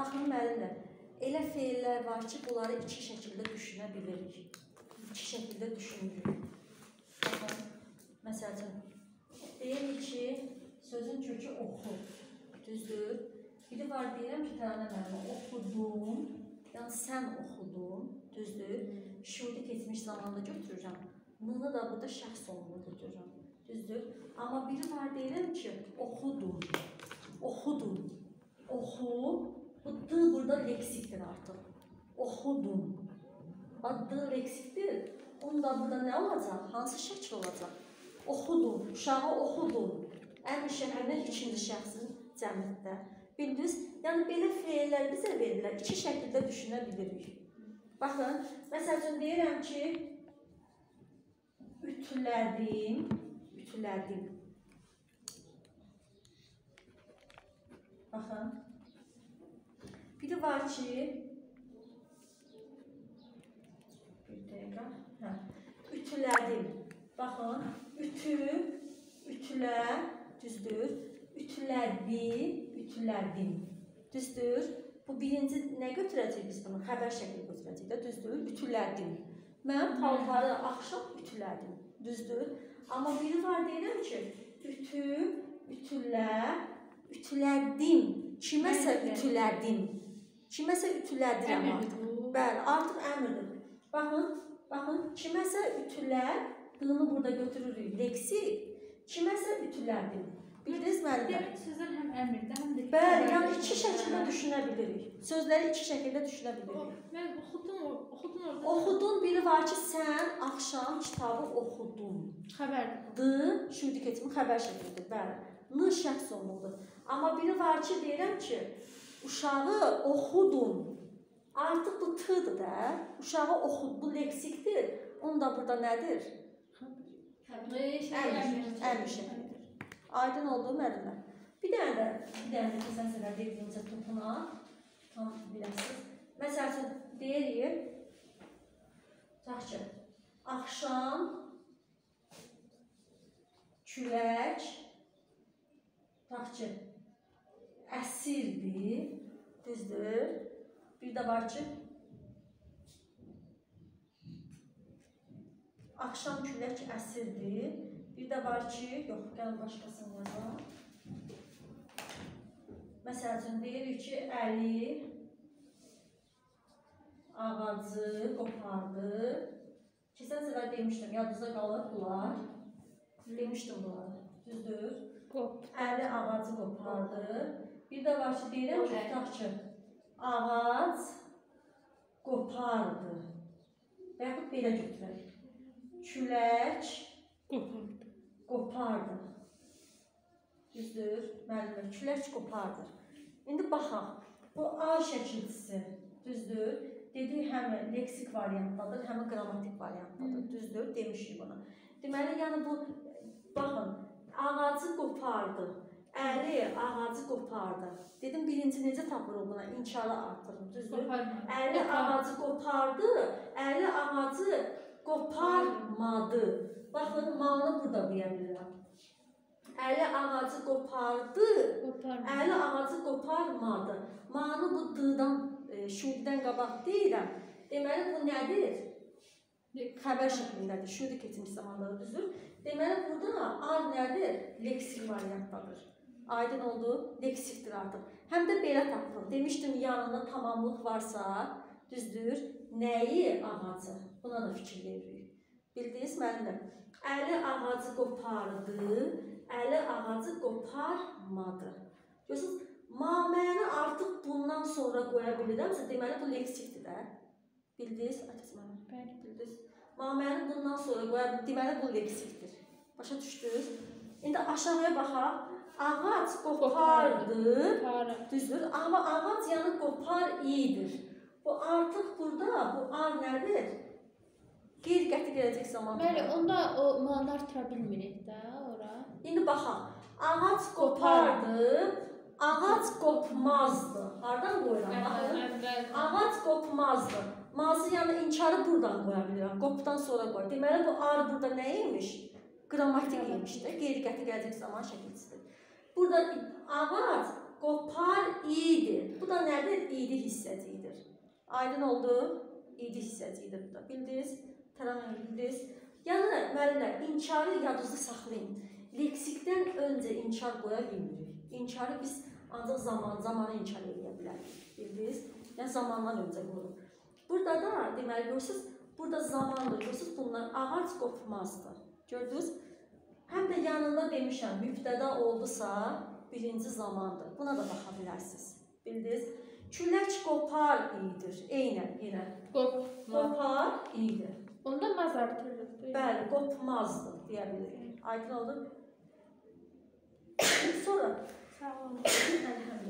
Baxın müəllimlər, elə feillər var ki, bunları iki şəkildə düşünə bilirik. İki şəkildə düşünürük. Baxın, məsəl üçün, deyirik ki, sözün kökü oxu, düzdür? Biri var deyirəm ki, Təranə müəllimə, oxudum, yəni sən oxudun, düzdür? Şuurda keçmiş zamanda götürürəm. Bunu da burada şəxs olmalı götürürəm. Düzdür? Amma biri var deyirəm ki, oxudum. Oxudum. Oxu. Bu d burada leksikdir artıq. Oxudum. Bax d leksikdir. Onda burada nə olacaq? Hansı şəkil olacaq? Oxudum. Uşağı oxudum. Əmr şəklinin ikinci şəxsin cəmiyyətdə. Bildiniz? Yəni belə feillər bizə verirlər. İki şəkildə düşünə bilirik. Baxın, məsəl üçün deyirəm ki, ütülədim, ütülədim. Baxın. Ki, bir dəqiqə, hə, ütülədim. Baxın, ütü, ütülə, düzdür? Ütülədi, ütülədim. Düzdür? Bu birinci nə götürəcək biz bunu? Xəbər şəkli götürəcək də, düzdür? Ütülədim. Mən paltarı axşam ütülədim. Düzdür? Amma biri var deyirəm ki, ütü, ütülə, ütülədim. Kiməsə ütülədim. Kiməsə ütülədirəm artıq. Bəli, artıq əmrdir. Baxın, baxın, kiməsə ütülə, bunu burada götürürük. Leksik, kiməsə ütülədim. Bildiniz müəllimə? Demək sözlər həm əmrdə, həm də Bəli, yəni iki şəkildə düşünə bilirik. Sözləri iki şəkildə düşünə bilirik. Mən oxudum, oxudum orada. Oxudun biri var ki, sən axşam kitabı oxudun. Xəbərdir. D şüurdi keçimi xəbər şəklidir. Bəli. N şəxs olmalıdır. Amma biri var ki, deyirəm ki, uşağı oxudun. Artıq bu t-dır da. Uşağı oxud, bu leksikdir. Onda burada nədir? Şəklidir. Aydın oldu müəllimlər. Bir dənə də, bir dənə də keçən səfər verdiyimizə topuna tam biləsiniz. Məsəl üçün deyirik, ki, axşam külək ki, əsirdir, düzdür? Bir də var ki, axşam külək əsirdir. Bir də var ki, yox, gəl başqasını yazaq. Məsəl üçün deyirik ki, Əli ağacı qopardı. Keçən səfər demişdim, yadınızda qalır bunlar. Demişdim bunları. Düzdür? Qop. Əli ağacı qopardı. Bir də ki, deyirəm ki, tutaq ki, ağac qopardı. Və yaxud belə götürək. Külək Qopardı. qopardı. Düzdür? Müəllimə, külək qopardır. İndi baxaq. Bu A şəkilçisi, düzdür? Dedik həm leksik variantdadır, həm qrammatik variantdadır. Düzdür? Demişik bunu. Deməli, yəni bu baxın, ağacı qopardı. Əli ağacı qopardı. Dedim birinci necə tapırıq buna? İnkarı artırın, düzdür? Əli ağacı qopardı, əli ağacı qoparmadı. Baxın, malını burada qoya bilirəm. Əli ağacı qopardı, Qoparmadı. əli ağacı qoparmadı. Manı bu d-dan, e, şuurdan qabaq deyirəm. Deməli bu nədir? Xəbər şəklindədir. Şuur keçmiş zamanları düzdür. Deməli burada ar nədir? Leksik variantdadır. Aydın oldu? Leksikdir artıq. Həm də belə tapılır. Demişdim yanında tamamlıq varsa, düzdür? Nəyi ağacı? Buna da fikir veririk. Bildiniz müəllimlər? Əli ağacı qopardı, əli ağacı qoparmadı. Görürsüz, maməni artıq bundan sonra qoya bilirəmsə, deməli bu leksikdir də. Bildiniz? Atası müəllim. Bəli. Bildiniz? Maməni bundan sonra deməli bu leksikdir. Başa düşdünüz? İndi aşağıya baxaq. Ağac qopardı. Düzdür? Amma ağac yəni qopar iyidir. Bu artıq burada bu ar nədir? Qeyri-qəti gələcək zaman. Bəli, onda o manı artıra bilmirik də ora. İndi baxaq. Ağac qopardı. Ağac qopmazdı. Hardan qoyuram? Baxın. Ağac qopmazdı. Mazı yəni inkarı buradan qoya bilirəm. Qopdan sonra qoy. Deməli bu ar burada nə imiş? Qrammatik imiş də, qeyri-qəti gələcək zaman şəkilçisidir. Burada ağac qopar idi. Bu da nədir? İdi hissəcidir. Aydın oldu? İdi hissəcidir bu da. Bildiniz? Təran bildiniz? Yəni müəllimlər, inkarı yadınızda saxlayın. Leksikdən öncə inkar qoya bilmirik. İnkarı biz ancaq zaman, zamanı inkar edə bilərik. Bildiniz? Yəni zamandan öncə qoyuruq. Burada da deməli görürsüz, burada zamandır. Görürsüz bunlar ağac qopmazdı. Gördünüz? Həm də yanında demişəm, mübtəda oldusa, birinci zamandır. Buna da baxa bilərsiniz. Bildiniz? Külək qopar iyidir. Eynən, yenə. Qopma. Qopar iyidir. Onda maz artırırıq. Bəli, qopmazdı deyə bilirik. Aydın oldu? Sonra Sağ olun.